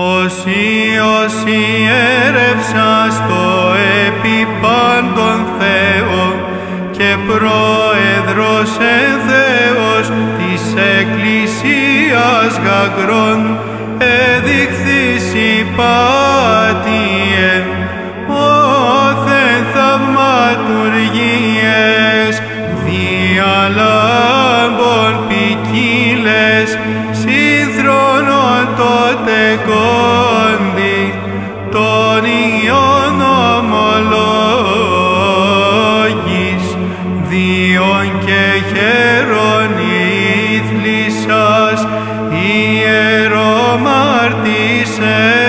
Ως Υιός ιερεύσας το επί πάντων Θεό και πρόεδρος εν Θεός της Εκκλησίας γαγκρών εδειχθείς υπάτιε σύγχρονον τότε κόντι τον Υιόν ομολόγης διον και χαίρον ήθλισσας ιερομαρτήσε